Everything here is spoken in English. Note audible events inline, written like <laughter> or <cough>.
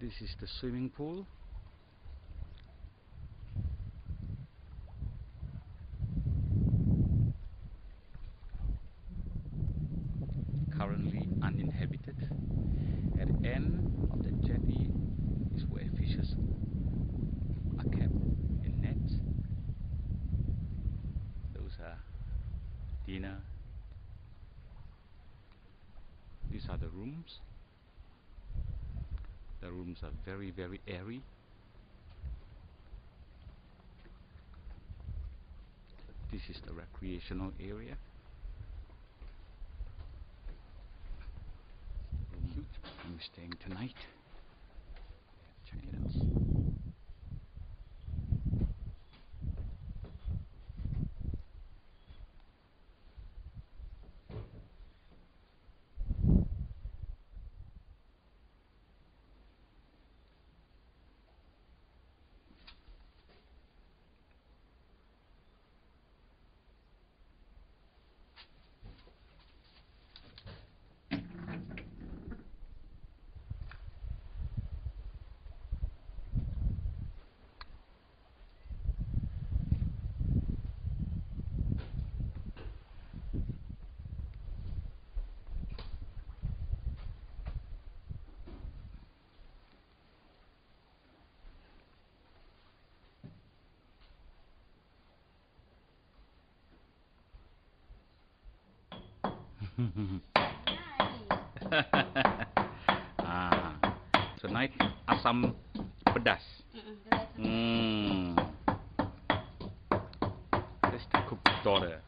This is the swimming pool. Currently uninhabited. At the end of the jetty is where fishes are kept in nets. Those are dinner. These are the rooms. The rooms are very very airy. This is the recreational area. I'm staying tonight. Check it out. <laughs> ah, tonight asam pedas. Hmm. This is the cook's daughter.